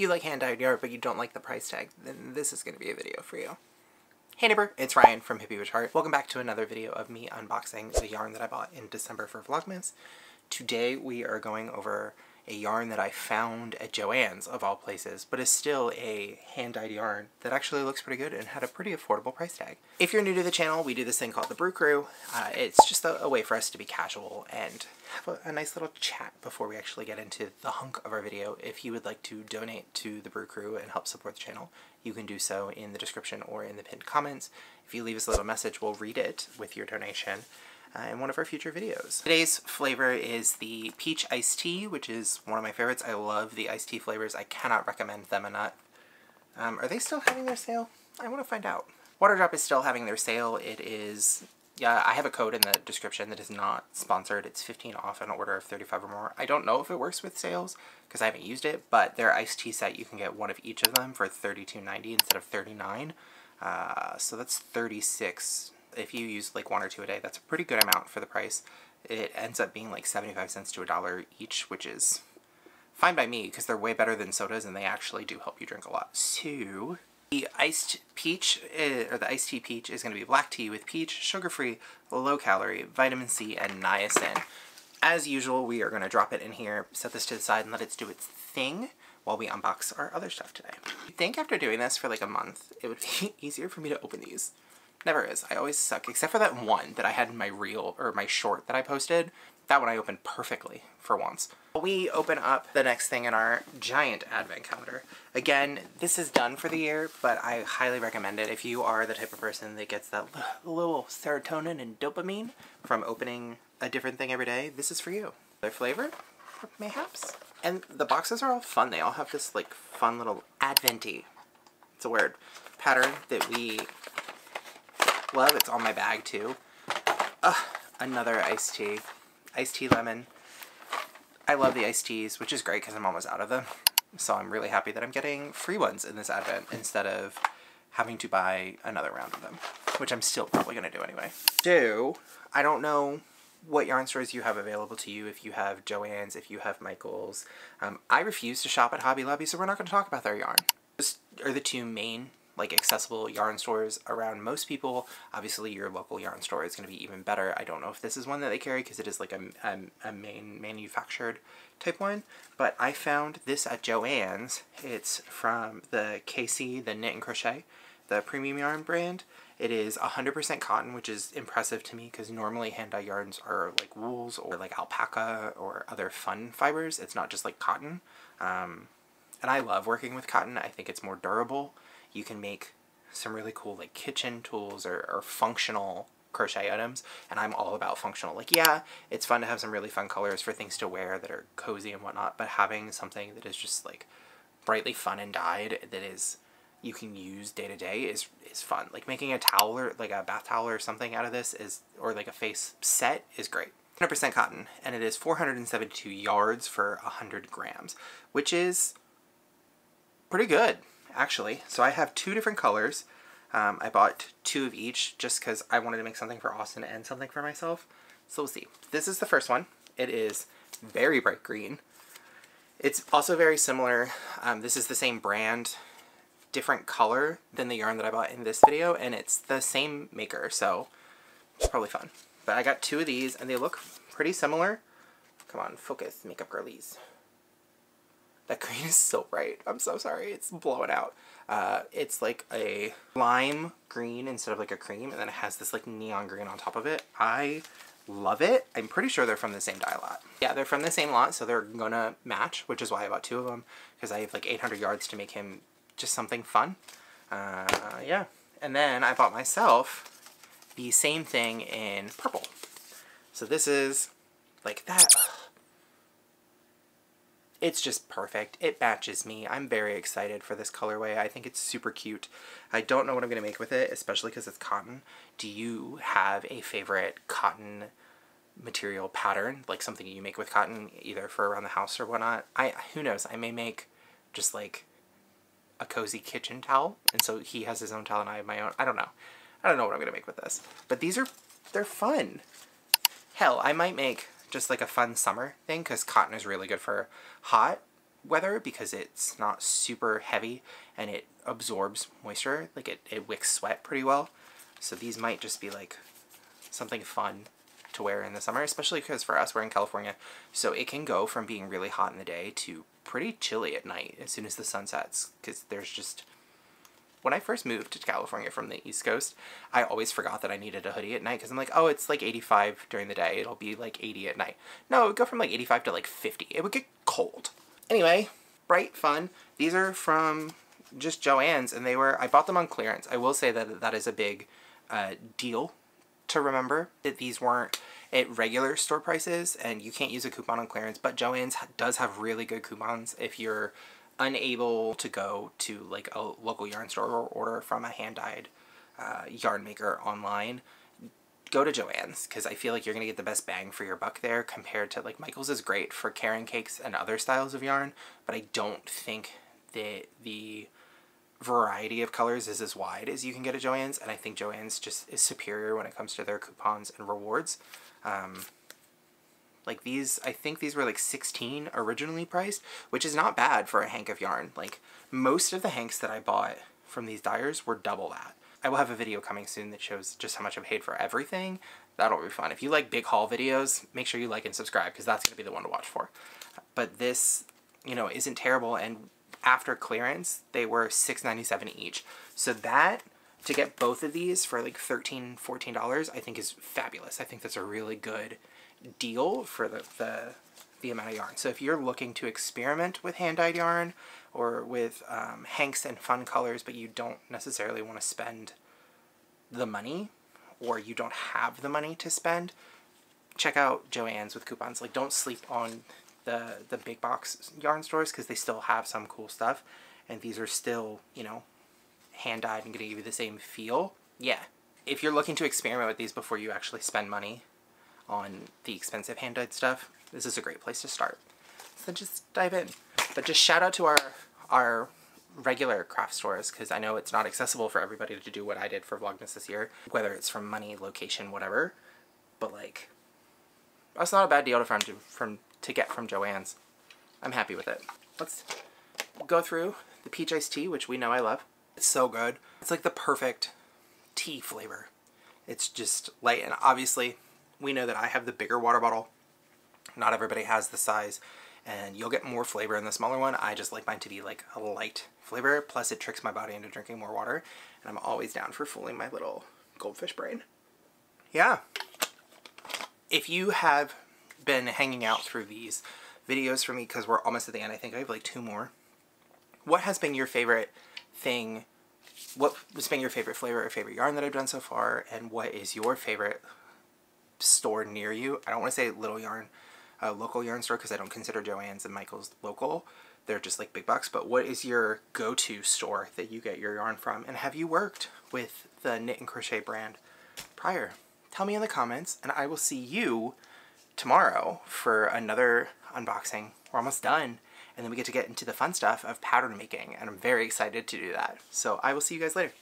You like hand-dyed yarn but you don't like the price tag, then this is going to be a video for you. Hey neighbor, it's Ryan from Hippie Witch Heart. Welcome back to another video of me unboxing the yarn that I bought in December for Vlogmas. Today we are going over a yarn that I found at Joann's, of all places, but is still a hand-dyed yarn that actually looks pretty good and had a pretty affordable price tag. If you're new to the channel, we do this thing called the Brew Crew. Uh, it's just a, a, way for us to be casual and have a, a, nice little chat before we actually get into the hunk of our video. If you would like to donate to the Brew Crew and help support the channel, you can do so in the description or in the pinned comments. If you leave us a little message, we'll read it with your donation uh, in one of our future videos. Today's flavor is the peach iced tea, which is one of my favorites. I love the iced tea flavors. I cannot recommend them enough. Um, are they still having their sale? I want to find out. Waterdrop is still having their sale. It is, yeah, I have a code in the description that is not sponsored. It's 15 off an order of 35 or more. I don't know if it works with sales because I haven't used it, but their iced tea set, you can get one of each of them for $32.90 instead of 39. Uh, so that's 36 if you use like one or two a day, that's a pretty good amount for the price. It ends up being like 75 cents to a dollar each, which is fine by me because they're way better than sodas and they actually do help you drink a lot. So, the iced peach, eh, or the iced tea peach is going to be black tea with peach, sugar-free, low-calorie, vitamin C, and niacin. As usual, we are going to drop it in here, set this to the side, and let it do its thing while we unbox our other stuff today. I think after doing this for like a month, it would be easier for me to open these. Never is. I always suck, except for that one that I had in my reel, or my short that I posted. That one I opened perfectly, for once. We open up the next thing in our giant advent calendar. Again, this is done for the year, but I highly recommend it if you are the type of person that gets that little serotonin and dopamine from opening a different thing every day. This is for you. Their flavor? Mayhaps? And the boxes are all fun. They all have this, like, fun little adventy, it's a word, pattern that we love. It's on my bag too. Ugh, another iced tea. Iced tea lemon. I love the iced teas, which is great because I'm almost out of them. So I'm really happy that I'm getting free ones in this advent instead of having to buy another round of them, which I'm still probably going to do anyway. So, I don't know what yarn stores you have available to you, if you have Joann's, if you have Michael's. Um, I refuse to shop at Hobby Lobby, so we're not going to talk about their yarn. Those are the two main like accessible yarn stores around most people. Obviously your local yarn store is going to be even better. I don't know if this is one that they carry because it is like a, a, a, main manufactured type one, but I found this at Joann's. It's from the KC, the Knit and Crochet, the premium yarn brand. It is 100% cotton, which is impressive to me because normally hand-dyed yarns are like wools or like alpaca or other fun fibers. It's not just like cotton. Um, and I love working with cotton. I think it's more durable you can make some really cool like kitchen tools or, or functional crochet items and I'm all about functional. Like yeah, it's fun to have some really fun colors for things to wear that are cozy and whatnot, but having something that is just like brightly fun and dyed that is you can use day to day is is fun. Like making a towel or like a bath towel or something out of this is or like a face set is great. 100% cotton and it is 472 yards for 100 grams, which is pretty good actually. So I have two different colors. Um, I bought two of each just because I wanted to make something for Austin and something for myself. So we'll see. This is the first one. It is very bright green. It's also very similar. Um, this is the same brand, different color than the yarn that I bought in this video, and it's the same maker, so it's probably fun. But I got two of these, and they look pretty similar. Come on, focus, makeup girlies. That green is so bright. I'm so sorry. It's blowing out. Uh, it's like a lime green instead of like a cream, and then it has this like neon green on top of it. I love it. I'm pretty sure they're from the same dye lot. Yeah, they're from the same lot, so they're gonna match, which is why I bought two of them, because I have like 800 yards to make him just something fun. Uh, yeah. And then I bought myself the same thing in purple. So this is like that it's just perfect. It matches me. I'm very excited for this colorway. I think it's super cute. I don't know what I'm going to make with it, especially because it's cotton. Do you have a favorite cotton material pattern, like something you make with cotton, either for around the house or whatnot? I Who knows? I may make just like a cozy kitchen towel, and so he has his own towel and I have my own. I don't know. I don't know what I'm going to make with this. But these are, they're fun. Hell, I might make just like a fun summer thing because cotton is really good for hot weather because it's not super heavy and it absorbs moisture. Like it, it wicks sweat pretty well. So these might just be like something fun to wear in the summer, especially because for us, we're in California. So it can go from being really hot in the day to pretty chilly at night as soon as the sun sets because there's just when I first moved to California from the East Coast, I always forgot that I needed a hoodie at night because I'm like, oh, it's like 85 during the day. It'll be like 80 at night. No, it would go from like 85 to like 50. It would get cold. Anyway, bright, fun. These are from just Joann's and they were, I bought them on clearance. I will say that that is a big uh, deal to remember that these weren't at regular store prices and you can't use a coupon on clearance, but Joann's does have really good coupons if you're unable to go to like a local yarn store or order from a hand-dyed uh, yarn maker online, go to Joann's because I feel like you're going to get the best bang for your buck there compared to like Michael's is great for carrying cakes and other styles of yarn, but I don't think that the variety of colors is as wide as you can get at Joann's and I think Joann's just is superior when it comes to their coupons and rewards. Um, like these, I think these were like 16 originally priced, which is not bad for a hank of yarn. Like most of the hanks that I bought from these dyers were double that. I will have a video coming soon that shows just how much I paid for everything. That'll be fun. If you like big haul videos, make sure you like and subscribe because that's going to be the one to watch for. But this, you know, isn't terrible and after clearance, they were $6.97 each. So that, to get both of these for like $13, $14, I think is fabulous. I think that's a really good deal for the, the, the amount of yarn. So if you're looking to experiment with hand-dyed yarn or with um, hanks and fun colors, but you don't necessarily want to spend the money or you don't have the money to spend, check out Joann's with coupons. Like don't sleep on the, the big box yarn stores because they still have some cool stuff. And these are still, you know, hand-dyed and going to give you the same feel. Yeah. If you're looking to experiment with these before you actually spend money, on the expensive hand-dyed stuff, this is a great place to start. So just dive in. But just shout out to our, our regular craft stores because I know it's not accessible for everybody to do what I did for Vlogmas this year, whether it's from money, location, whatever. But like, that's not a bad deal to from to, from to get from Joann's. I'm happy with it. Let's go through the peach iced tea, which we know I love. It's so good. It's like the perfect tea flavor. It's just light and obviously we know that I have the bigger water bottle. Not everybody has the size and you'll get more flavor in the smaller one. I just like mine to be like a light flavor, plus it tricks my body into drinking more water, and I'm always down for fooling my little goldfish brain. Yeah. If you have been hanging out through these videos for me, because we're almost at the end, I think I have like two more, what has been your favorite thing, what has been your favorite flavor or favorite yarn that I've done so far, and what is your favorite store near you. I don't want to say little yarn, uh, local yarn store because I don't consider Joann's and Michael's local. They're just like big bucks. But what is your go-to store that you get your yarn from? And have you worked with the Knit and Crochet brand prior? Tell me in the comments and I will see you tomorrow for another unboxing. We're almost done. And then we get to get into the fun stuff of pattern making. And I'm very excited to do that. So I will see you guys later.